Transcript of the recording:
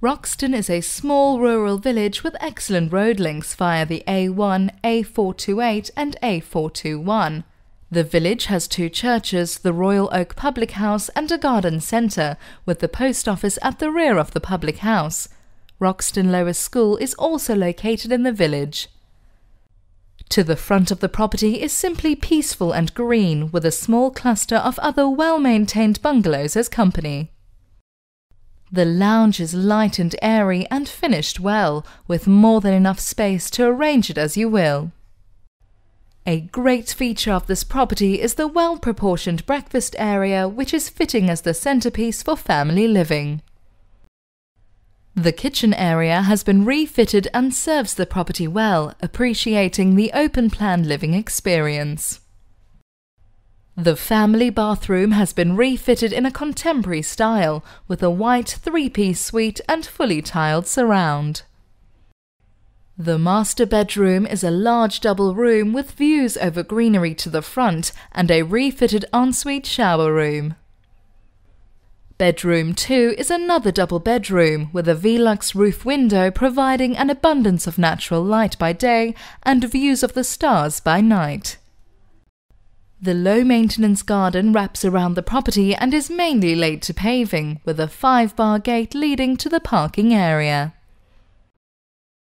Roxton is a small rural village with excellent road links via the A1, A428 and A421. The village has two churches, the Royal Oak Public House and a garden centre, with the post office at the rear of the public house. Roxton Lower School is also located in the village. To the front of the property is simply peaceful and green, with a small cluster of other well-maintained bungalows as company. The lounge is light and airy and finished well, with more than enough space to arrange it as you will. A great feature of this property is the well-proportioned breakfast area which is fitting as the centerpiece for family living. The kitchen area has been refitted and serves the property well, appreciating the open-plan living experience. The family bathroom has been refitted in a contemporary style with a white three-piece suite and fully tiled surround. The master bedroom is a large double room with views over greenery to the front and a refitted ensuite shower room. Bedroom 2 is another double bedroom with a Velux roof window providing an abundance of natural light by day and views of the stars by night. The low maintenance garden wraps around the property and is mainly laid to paving, with a five bar gate leading to the parking area.